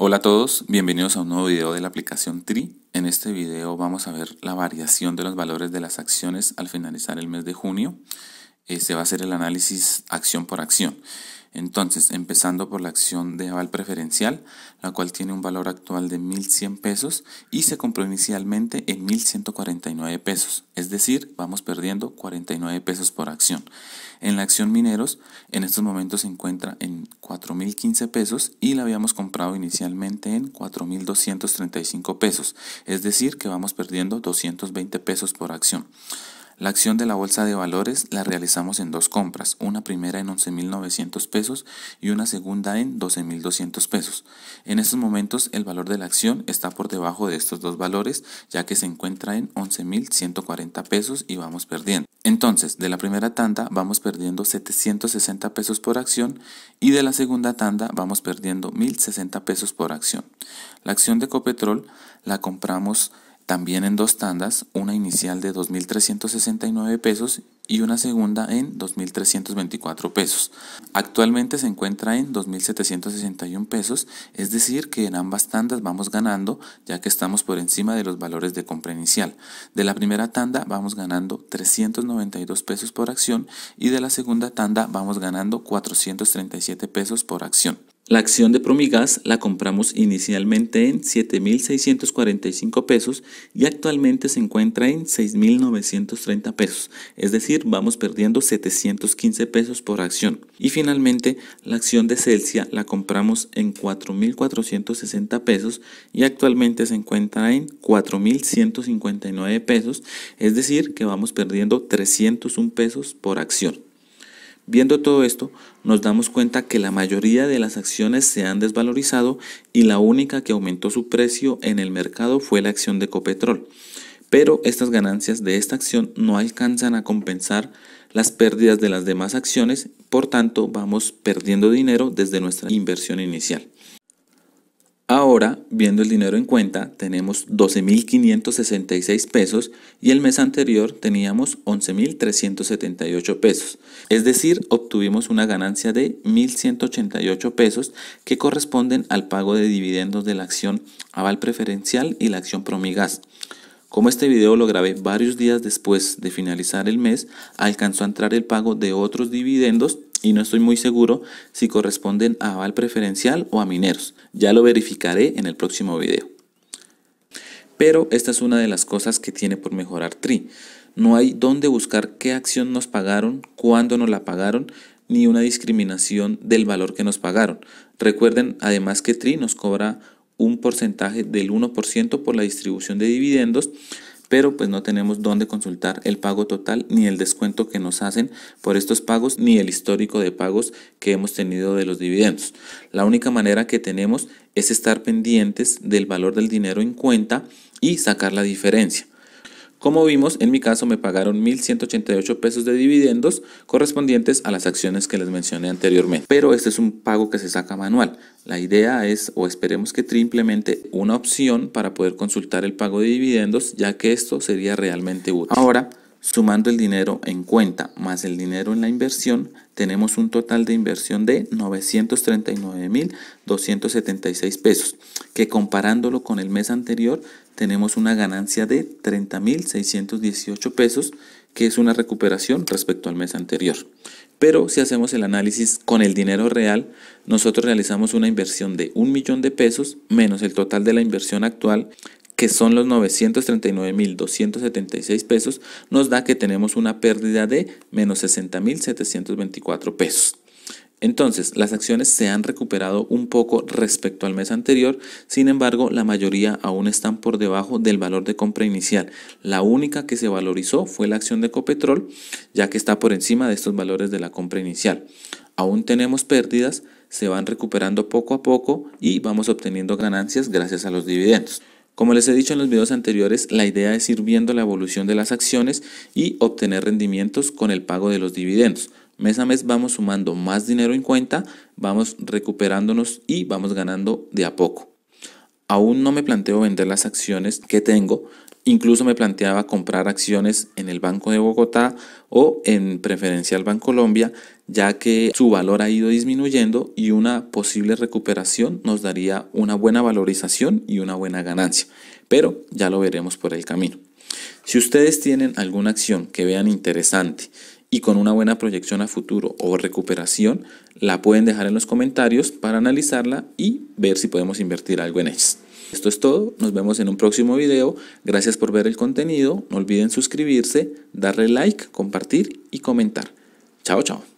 Hola a todos, bienvenidos a un nuevo video de la aplicación TRI. En este video vamos a ver la variación de los valores de las acciones al finalizar el mes de junio. Se va a hacer el análisis acción por acción. Entonces, empezando por la acción de aval preferencial, la cual tiene un valor actual de 1.100 pesos y se compró inicialmente en 1.149 pesos, es decir, vamos perdiendo 49 pesos por acción. En la acción mineros, en estos momentos se encuentra en 4.015 pesos y la habíamos comprado inicialmente en 4.235 pesos, es decir, que vamos perdiendo 220 pesos por acción. La acción de la bolsa de valores la realizamos en dos compras, una primera en 11.900 pesos y una segunda en 12.200 pesos. En estos momentos el valor de la acción está por debajo de estos dos valores ya que se encuentra en 11.140 pesos y vamos perdiendo. Entonces, de la primera tanda vamos perdiendo 760 pesos por acción y de la segunda tanda vamos perdiendo 1.060 pesos por acción. La acción de Copetrol la compramos también en dos tandas, una inicial de 2.369 pesos y una segunda en 2.324 pesos. Actualmente se encuentra en 2.761 pesos, es decir que en ambas tandas vamos ganando ya que estamos por encima de los valores de compra inicial. De la primera tanda vamos ganando 392 pesos por acción y de la segunda tanda vamos ganando 437 pesos por acción. La acción de Promigas la compramos inicialmente en 7.645 pesos y actualmente se encuentra en 6.930 pesos, es decir, vamos perdiendo 715 pesos por acción. Y finalmente, la acción de Celsia la compramos en 4.460 pesos y actualmente se encuentra en 4.159 pesos, es decir, que vamos perdiendo 301 pesos por acción. Viendo todo esto, nos damos cuenta que la mayoría de las acciones se han desvalorizado y la única que aumentó su precio en el mercado fue la acción de Copetrol. Pero estas ganancias de esta acción no alcanzan a compensar las pérdidas de las demás acciones, por tanto vamos perdiendo dinero desde nuestra inversión inicial. Ahora, viendo el dinero en cuenta, tenemos 12.566 pesos y el mes anterior teníamos 11.378 pesos. Es decir, obtuvimos una ganancia de 1.188 pesos que corresponden al pago de dividendos de la acción Aval Preferencial y la acción Promigas. Como este video lo grabé varios días después de finalizar el mes, alcanzó a entrar el pago de otros dividendos y no estoy muy seguro si corresponden a aval preferencial o a mineros. Ya lo verificaré en el próximo video. Pero esta es una de las cosas que tiene por mejorar TRI. No hay dónde buscar qué acción nos pagaron, cuándo nos la pagaron, ni una discriminación del valor que nos pagaron. Recuerden además que TRI nos cobra un porcentaje del 1% por la distribución de dividendos, pero pues no tenemos dónde consultar el pago total ni el descuento que nos hacen por estos pagos ni el histórico de pagos que hemos tenido de los dividendos. La única manera que tenemos es estar pendientes del valor del dinero en cuenta y sacar la diferencia. Como vimos, en mi caso me pagaron 1.188 pesos de dividendos correspondientes a las acciones que les mencioné anteriormente. Pero este es un pago que se saca manual. La idea es, o esperemos que TRI implemente una opción para poder consultar el pago de dividendos, ya que esto sería realmente útil. Ahora, Sumando el dinero en cuenta más el dinero en la inversión, tenemos un total de inversión de 939.276 pesos, que comparándolo con el mes anterior tenemos una ganancia de 30.618 pesos, que es una recuperación respecto al mes anterior. Pero si hacemos el análisis con el dinero real, nosotros realizamos una inversión de un millón de pesos menos el total de la inversión actual, que son los 939.276 pesos, nos da que tenemos una pérdida de menos 60.724 pesos. Entonces, las acciones se han recuperado un poco respecto al mes anterior, sin embargo, la mayoría aún están por debajo del valor de compra inicial. La única que se valorizó fue la acción de Copetrol, ya que está por encima de estos valores de la compra inicial. Aún tenemos pérdidas, se van recuperando poco a poco y vamos obteniendo ganancias gracias a los dividendos. Como les he dicho en los videos anteriores, la idea es ir viendo la evolución de las acciones y obtener rendimientos con el pago de los dividendos. Mes a mes vamos sumando más dinero en cuenta, vamos recuperándonos y vamos ganando de a poco. Aún no me planteo vender las acciones que tengo Incluso me planteaba comprar acciones en el Banco de Bogotá o en preferencial Bancolombia, ya que su valor ha ido disminuyendo y una posible recuperación nos daría una buena valorización y una buena ganancia. Pero ya lo veremos por el camino. Si ustedes tienen alguna acción que vean interesante y con una buena proyección a futuro o recuperación, la pueden dejar en los comentarios para analizarla y ver si podemos invertir algo en ellas. Esto es todo, nos vemos en un próximo video, gracias por ver el contenido, no olviden suscribirse, darle like, compartir y comentar. Chao, chao.